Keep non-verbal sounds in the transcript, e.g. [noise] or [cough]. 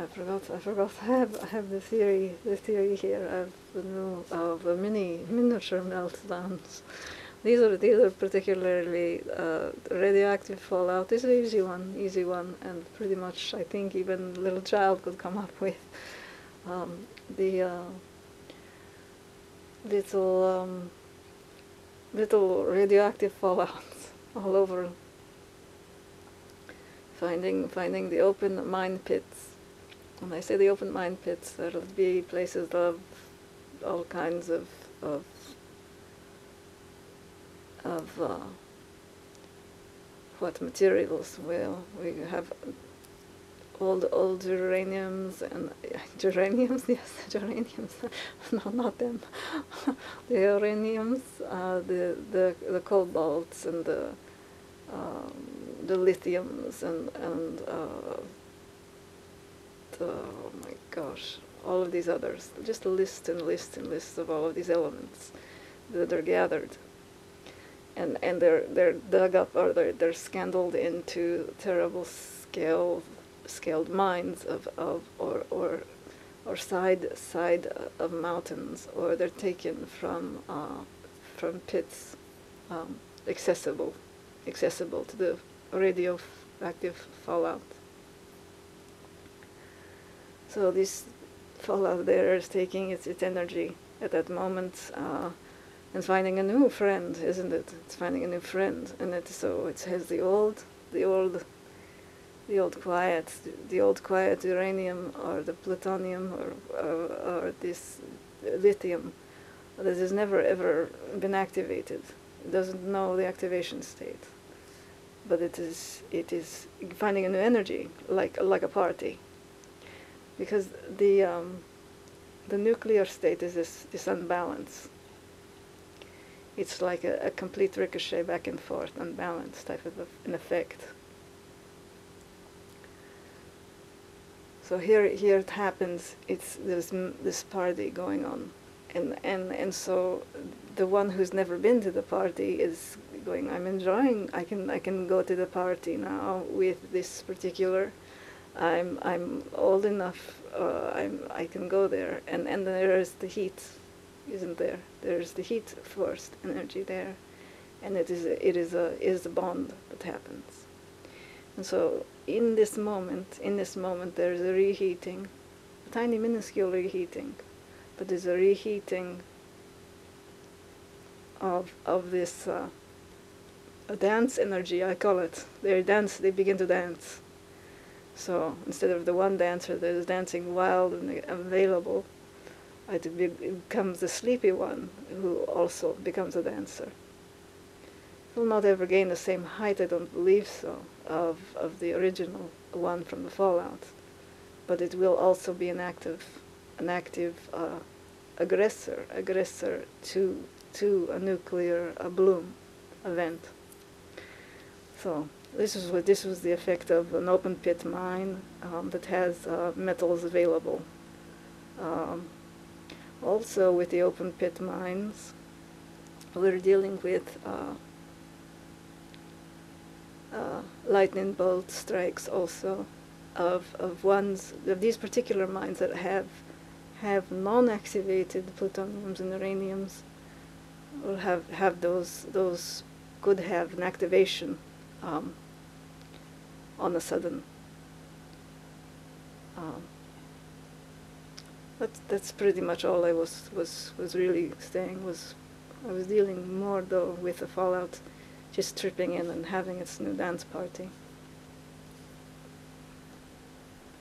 I forgot. I forgot. [laughs] I have. I have the theory. The theory here of the of the mini miniature meltdowns. These are these are particularly uh, radioactive fallout. This is an easy one, easy one, and pretty much I think even a little child could come up [laughs] with um, the uh, little um, little radioactive fallouts [laughs] all over. Finding finding the open mine pits. When I say the open mine pits, there'll be places of all kinds of of of uh, what materials. Well, we have old old geraniums and [laughs] geraniums, [laughs] yes, geraniums. [laughs] no, not them. the uraniums, uh, the the the cobalts and the um, the lithiums and and uh, oh my gosh, all of these others. Just a list and list and lists of all of these elements that are gathered. And, and they're, they're dug up or they're, they're scandaled into terrible scale scaled mines of, of or, or, or side, side of mountains, or they're taken from, uh, from pits um, accessible, accessible to the radioactive fallout. So this fallout there is taking its, its energy at that moment uh, and finding a new friend, isn't it? It's finding a new friend, and it so it has the old, the old the old quiet, the old quiet uranium or the plutonium or, or, or this lithium that has never ever been activated. It doesn't know the activation state, but it is it is finding a new energy like like a party. Because the um, the nuclear state is this this unbalance. It's like a, a complete ricochet back and forth, unbalanced type of an effect. So here, here it happens. It's there's this party going on, and and and so the one who's never been to the party is going. I'm enjoying. I can I can go to the party now with this particular. I'm I'm old enough. Uh, I'm I can go there, and and there is the heat, isn't there? There's the heat force energy there, and it is a, it is a is a bond that happens, and so in this moment, in this moment, there's a reheating, a tiny minuscule reheating, but there's a reheating of of this uh, dance energy. I call it. They dance. They begin to dance. So instead of the one dancer that is dancing wild and available, it becomes the sleepy one who also becomes a dancer will not ever gain the same height, I don't believe so, of, of the original one from the Fallout. But it will also be an active, an active uh, aggressor, aggressor to, to a nuclear a bloom event. So this is what this was the effect of an open pit mine um, that has uh, metals available. Um, also, with the open pit mines, we're dealing with uh, uh, lightning bolt strikes also of, of ones of these particular mines that have have non-activated plutoniums and uraniums or have have those those could have an activation um, on a sudden. Um, but that's pretty much all I was was was really saying was I was dealing more though with the fallout just tripping in and having its new dance party.